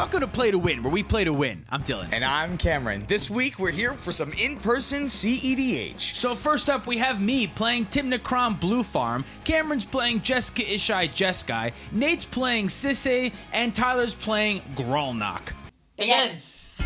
Welcome to Play to Win, where we play to win. I'm Dylan. And I'm Cameron. This week we're here for some in-person CEDH. So first up, we have me playing Tymna Blue Farm, Cameron's playing Jeska Ishai Jeskai, Nate's playing Sisay, and Tyler's playing Grolnok. Again.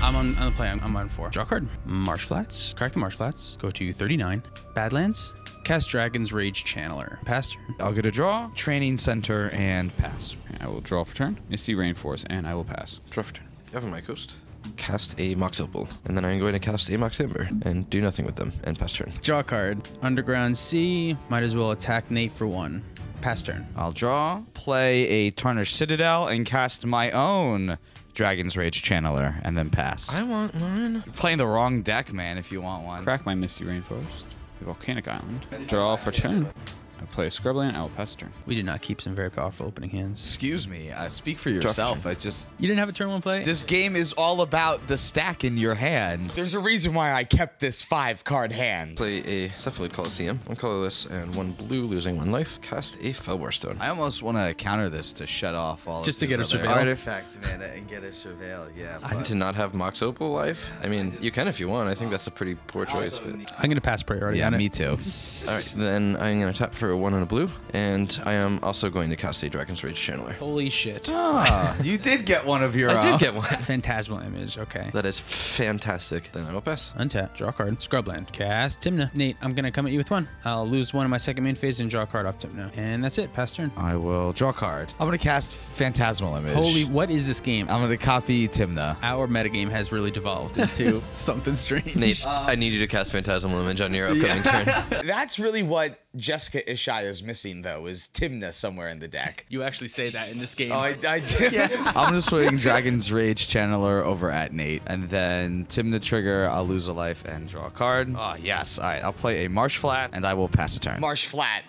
I'm on, on the play. I'm, I'm on four. Draw card. Marsh Flats. Crack the Marsh Flats. Go to 39. Badlands. Cast Dragon's Rage Channeler. Pass turn. I'll get a draw, training center, and pass. I will draw for turn. Misty Rainforest, and I will pass. Draw for turn. Yavimaya Coast, cast a Mox Opal, and then I'm going to cast a Mox Amber and do nothing with them and pass turn. Draw card. Underground Sea. Might as well attack Nate for one. Pass turn. I'll draw, play a Tarnished Citadel, and cast my own Dragon's Rage Channeler, and then pass. I want one. You're playing the wrong deck, man, if you want one. Crack my Misty Rainforest. Volcanic Island. Draw for turn. I play a Scrubland. I will pass turn. We did not keep some very powerful opening hands. Excuse me, uh, speak for yourself. I just You didn't have a turn one play? this game is all about the stack in your hand. There's a reason why I kept this five-card hand. Play a Cephalid Coliseum, one colorless and one blue, losing one life. Cast a Fellwar Stone. I almost want to counter this to shut off all Just of to get a other surveil? artifact mana and get a surveil. Yeah, I but- to not have Mox Opal life. I mean, you can if you want. I think that's a pretty poor choice. But... I'm going to pass priority yeah, on it. me too. All right, then I'm going to tap for a one and a blue, and I am also going to cast a Dragon's Rage Channeler. Holy shit. Ah, you did get one of your I own. did get one. Phantasmal image. Okay. That is fantastic. Then I will pass. Untap. Draw a card. Scrubland. Cast Tymna. Nate, I'm going to come at you with one. I'll lose one in my second main phase and draw a card off Tymna. And that's it. Pass turn. I will draw a card. I'm gonna cast Phantasmal Image. Holy, what is this game? I'm gonna copy Tymna. Our metagame has really devolved into something strange. Nate, I need you to cast Phantasmal Image on your upcoming turn. That's really what Jeska Ishai is missing, though, is Tymna somewhere in the deck. You actually say that in this game. Oh, I, I did. I'm gonna swing Dragon's Rage Channeler over at Nate, and then Tymna trigger. I'll lose a life and draw a card. Oh yes. All right. I'll play a Marsh Flat, and I will pass a turn. Marsh flat.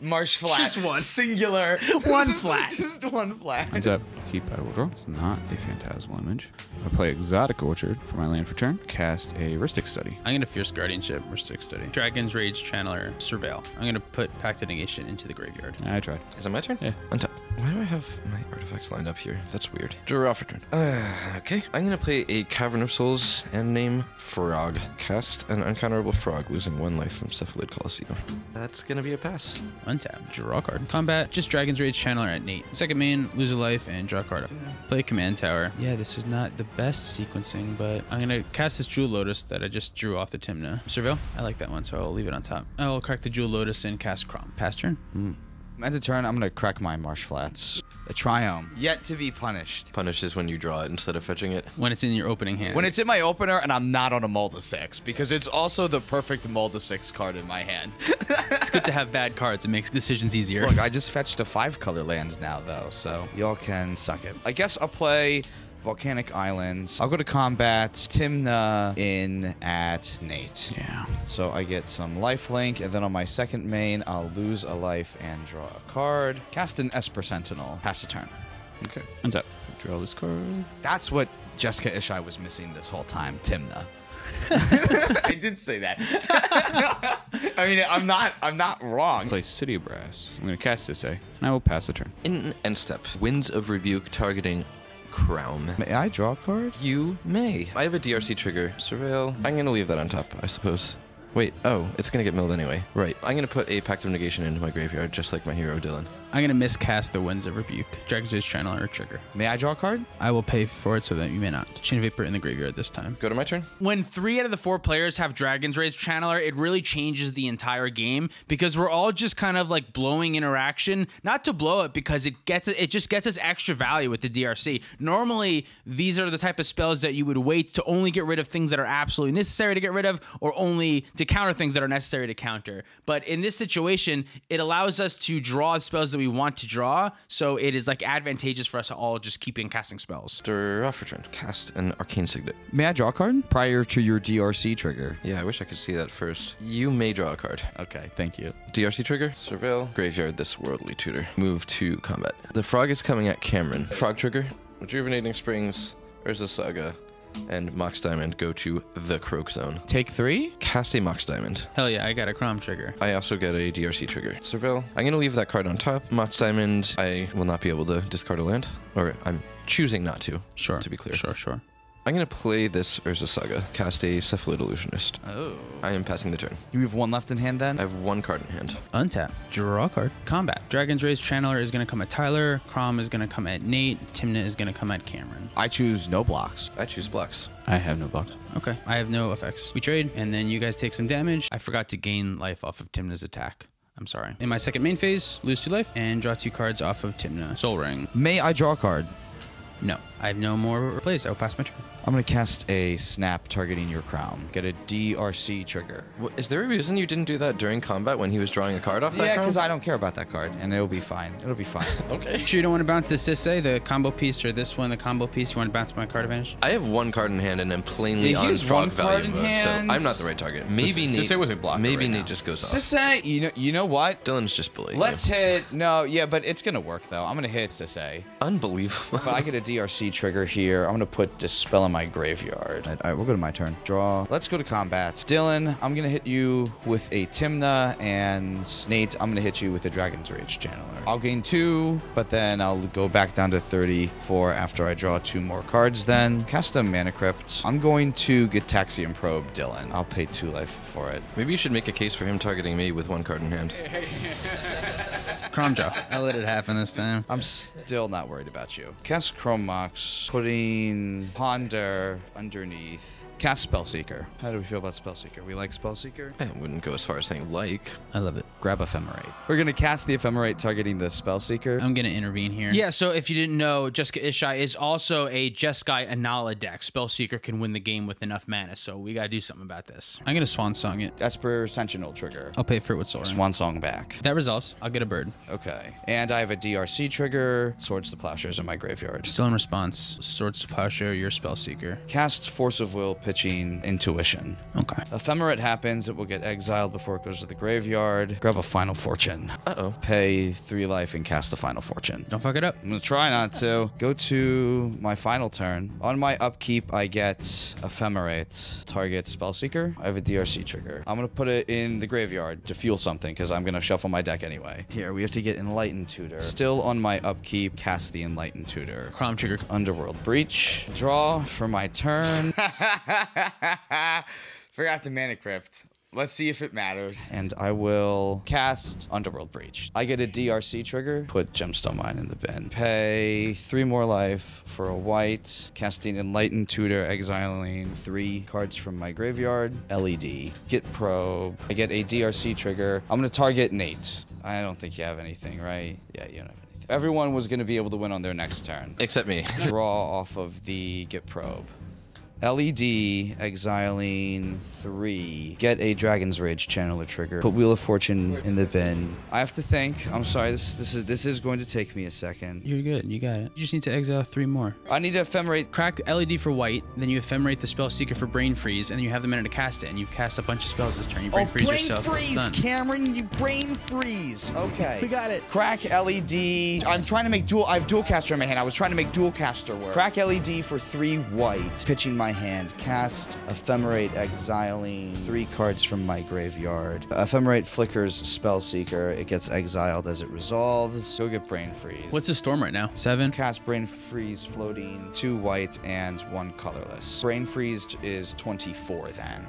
Marsh flat. Just one. Singular. One flat. Just one flat. Hands up. Keep I will draw. It's not a Phantasmal Image. I play Exotic Orchard for my land for turn. Cast a Rhystic Study. I'm going to Fierce Guardianship, Rhystic Study. Dragon's Rage Channeler, Surveil. I'm going to put Pact of Negation into the graveyard. I tried. Is it my turn? Yeah. Untap. Why do I have my artifacts lined up here? That's weird. Draw for turn. Uh, okay. I'm gonna play a Cavern of Souls and name Frog. Cast an uncounterable frog, losing one life from Cephalid Coliseum. That's gonna be a pass. Untap. Draw card. Combat. Just Dragon's Rage Channeler at Nate. Second main, lose a life and draw a card. Play Command Tower. Yeah, this is not the best sequencing, but I'm going to cast this Jewel Lotus that I just drew off the Tymna. Surveil. I like that one, so I'll leave it on top. I will crack the Jewel Lotus and cast Kraum. Pass turn. End of turn. I'm gonna crack my Marsh Flats. A Triome. Yet to be punished. Punish is when you draw it instead of fetching it. When it's in your opening hand. When it's in my opener and I'm not on a Mulda 6, because it's also the perfect Mulda 6 card in my hand. it's good to have bad cards. It makes decisions easier. Look, I just fetched a five color land now, though, so y'all can suck it. I guess I'll play Volcanic Islands. I'll go to combat Tymna in at Nate. Yeah. So I get some life link, and then on my second main, I'll lose a life and draw a card. Cast an Esper Sentinel. Pass a turn. Okay. Untap. Draw this card. That's what Jeska Ishai was missing this whole time, Tymna. I did say that. I mean, I'm not. I'm not wrong. Play City of Brass. I'm gonna cast this A, and I will pass the turn. In end step, Winds of Rebuke targeting Kraum. May I draw a card? You may. I have a DRC trigger. Surveil. I'm gonna leave that on top, I suppose. Wait, oh, it's gonna get milled anyway. Right. I'm gonna put a Pact of Negation into my graveyard, just like my hero Dylan. I'm gonna miscast the Winds of Rebuke. Dragon's Rage Channeler or Trigger. May I draw a card? I will pay for it so that you may not. Chain Vapor in the graveyard this time. Go to my turn. When three out of the four players have Dragon's Rage Channeler, it really changes the entire game because we're all just kind of like blowing interaction. Not to blow it because it gets it just gets us extra value with the DRC. Normally, these are the type of spells that you would wait to only get rid of things that are absolutely necessary to get rid of, or only to counter things that are necessary to counter. But in this situation, it allows us to draw spells that we want to draw. So it is like advantageous for us to all just keep in casting spells. Draw for turn. Cast an Arcane Signet. May I draw a card? Prior to your DRC trigger. Yeah, I wish I could see that first. You may draw a card. Okay, thank you. DRC trigger, surveil, graveyard this worldly tutor. Move to combat. The frog is coming at Cameron. Frog trigger, rejuvenating springs, Urza Saga, and Mox Diamond go to the Croak Zone. Take three. Cast a Mox Diamond. Hell yeah, I got a Kraum trigger. I also get a DRC trigger. Surveil, I'm going to leave that card on top. Mox Diamond, I will not be able to discard a land, or I'm choosing not to. Sure. To be clear. Sure, sure. I'm going to play this Urza Saga. Cast a Cephalid Illusionist. Oh. I am passing the turn. You have one left in hand then. I have one card in hand. Untap. Draw a card. Combat. Dragon's Rage Channeler is going to come at Tyler. Crom is going to come at Nate. Tymna is going to come at Cameron. I choose no blocks. I choose blocks. I have no blocks. Okay. I have no effects. We trade, and then you guys take some damage. I forgot to gain life off of Tymna's attack. I'm sorry. In my second main phase, lose two life and draw two cards off of Tymna. Soul Ring. May I draw a card? No. I have no more plays. I will pass my turn. I'm gonna cast a snap targeting your Kraum. Get a DRC trigger. What, is there a reason you didn't do that during combat when he was drawing a card off that Yeah, card? because I don't care about that card, and it'll be fine. It'll be fine. Okay. Sure you don't want to bounce this Sisay, the combo piece, or this one, the combo piece. You want to bounce my card advantage? I have one card in hand and I'm plainly Yeah, he on has frog one value card in mode, hand. so I'm not the right target. Maybe Sis- Nate. Sisay was a blocker Maybe right Nate now. just goes off. Sisay, you know, you know what? Dylan's just bullying. Let's you. hit. No, yeah, but it's gonna work though. I'm gonna hit Sisay. Unbelievable. But I get a DRC trigger here. I'm gonna put Dispel in my graveyard. All right, we'll go to my turn. Draw. Let's go to combat. Dylan, I'm gonna hit you with a Tymna, and Nate, I'm gonna hit you with a Dragon's Rage Channeler. I'll gain two, but then I'll go back down to 34 after I draw two more cards. Then cast a Mana Crypt. I'm going to Gitaxian Probe Dylan. I'll pay two life for it. Maybe you should make a case for him targeting me with one card in hand. Kraum. I'll let it happen this time. I'm still not worried about you. Cast Chrome Mox, putting Ponder underneath. Cast Spellseeker. How do we feel about Spellseeker? We like Spellseeker? I wouldn't go as far as saying like. I love it. Grab Ephemerate. We're gonna cast the Ephemerate targeting the Spellseeker. I'm gonna intervene here. Yeah, so if you didn't know, Jeska Ishai is also a Jeskai Anala deck. Spellseeker can win the game with enough mana, so we gotta do something about this. I'm gonna Swan Song it. Esper Sentinel trigger. I'll pay for it with Soul Ring. Swan Song back. That resolves. I'll get a bird. Okay. And I have a DRC trigger. Swords to Plowshares in my graveyard. Still in response. Swords to Plowshare, your Spellseeker. Cast Force of Will, pitching Intuition. Okay. Ephemerate happens. It will get exiled before it goes to the graveyard. Grab a Final Fortune. Uh oh. Pay three life and cast the Final Fortune. Don't fuck it up. I'm gonna try not to. Go to my final turn. On my upkeep, I get Ephemerate. Target Spellseeker. I have a DRC trigger. I'm gonna put it in the graveyard to fuel something because I'm gonna shuffle my deck anyway. Here, we have to get Enlightened Tutor. Still on my upkeep, cast the Enlightened Tutor. Kraum trigger. Underworld Breach. Draw for my turn. Forgot the mana crypt. Let's see if it matters. and I will cast Underworld Breach. I get a DRC trigger, put Gemstone Mine in the bin. Pay three more life for a white, casting Enlightened Tutor, exiling three cards from my graveyard. LED, get Probe. I get a DRC trigger. I'm gonna target Nate. I don't think you have anything, right? Yeah, you don't have anything. Everyone was gonna be able to win on their next turn. Except me. Draw off of the Get Probe. LED, exiling three. Get a Dragon's Rage channeler trigger. Put Wheel of Fortune in the bin. I have to think. I'm sorry. This this is this is going to take me a second. You're good. You got it. You just need to exile three more. I need to ephemerate. Crack LED for white, then you ephemerate the spell seeker for Brain Freeze, and then you have the mana to cast it, and you've cast a bunch of spells this turn. You Brain oh, Freeze yourself. it's done. Cameron. You brain freeze. Okay. We got it. Crack LED. I'm trying to make dual. I have dual caster in my hand. I was trying to make dual caster work. Crack LED for three white. Pitching my hand. Cast ephemerate, exiling three cards from my graveyard. Ephemerate flickers spellseeker. It gets exiled as it resolves. Go get brain freeze. What's the storm right now? Seven. Cast Brain Freeze floating, two white and one colorless. Brain Freeze is 24 then.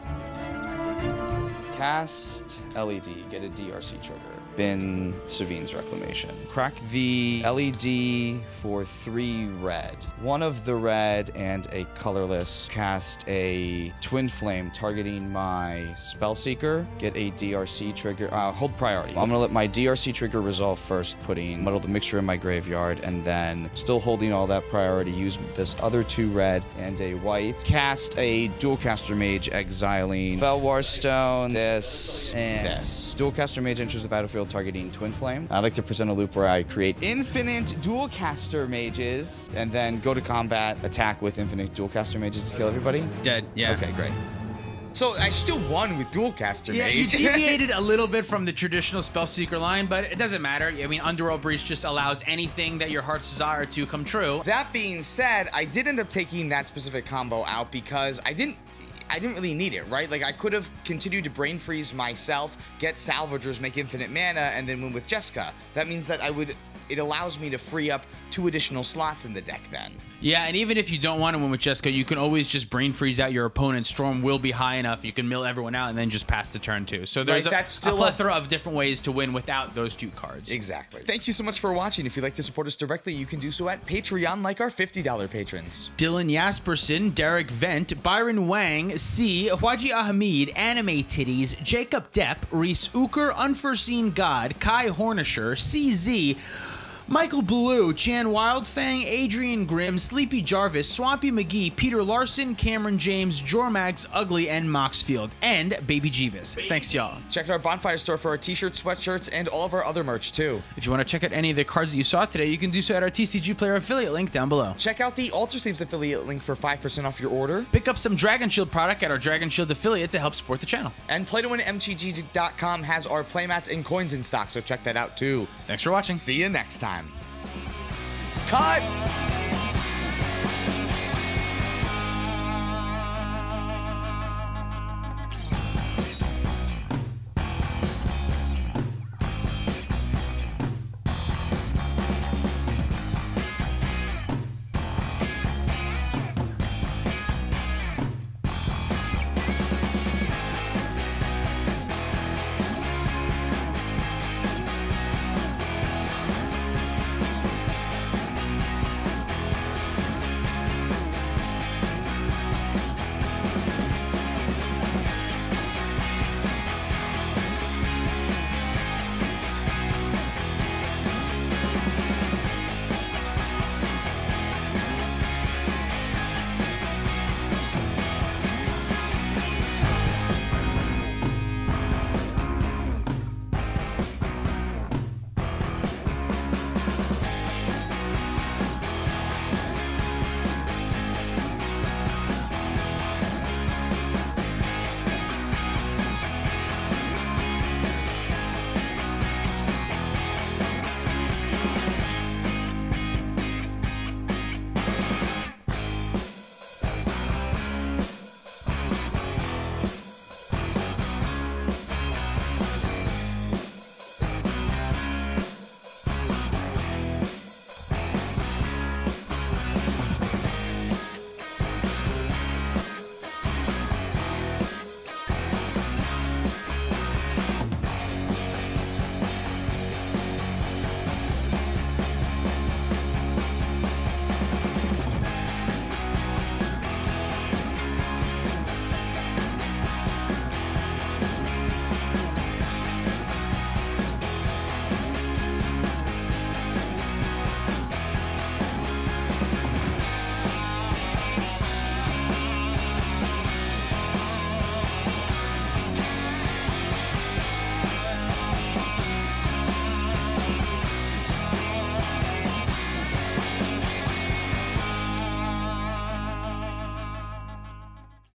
Cast LED, get a DRC trigger. Bin Sevinne's Reclamation. Crack the LED for three red. One of the red and a colorless. Cast a Twin Flame targeting my Spellseeker. Get a DRC trigger. Uh, hold priority. I'm gonna let my DRC trigger resolve first, putting Muddle the Mixture in my graveyard, and then still holding all that priority, use this other two red and a white. Cast a Dual Caster Mage, exiling Fellwar Stone, this, and this. Dual Caster Mage enters the battlefield targeting Twin Flame. I like to present a loop where I create infinite Dual Caster Mages, and then go to combat, attack with infinite Dual Caster Mages to kill everybody. Dead. Yeah. Okay, great. So I still won with Dualcaster Yeah, you Mage. deviated a little bit from the traditional Spellseeker line, but it doesn't matter. I mean, Underworld Breach just allows anything that your heart's desire to come true. That being said, I did end up taking that specific combo out because I didn't I didn't really need it, right? Like I could have continued to brain freeze myself, get salvagers, make infinite mana, and then win with Jeska. That means that I would it allows me to free up two additional slots in the deck then. Yeah, and even if you don't want to win with Jeska, you can always just brain freeze out your opponent. Storm will be high enough. You can mill everyone out and then just pass the turn too. So there's Right, a, that's still a a- plethora of different ways to win without those two cards. Exactly. Thank you so much for watching. If you'd like to support us directly, you can do so at Patreon like our $50 patrons. Dylan Jasperson, Derek Vent, Byron Wang, C, Hwaji Ahmed, Anime Titties, Jacob Depp, Reese Uker, Unforeseen God, Kai Hornisher, CZ, Michael Blue, Jan Wildfang, Adrian Grimm, Sleepy Jarvis, Swampy McGee, Peter Larson, Cameron James, Jormax, Ugly, and Moxfield, and Baby Jeebus. Thanks, y'all. Check out our Bonfire store for our t-shirts, sweatshirts, and all of our other merch too. If you want to check out any of the cards that you saw today, you can do so at our TCG Player affiliate link down below. Check out the Alter Sleeves affiliate link for 5% off your order. Pick up some Dragon Shield product at our Dragon Shield affiliate to help support the channel. And PlayToWinMTG.com has our playmats and coins in stock, so check that out too. Thanks for watching. See you next time. Cut!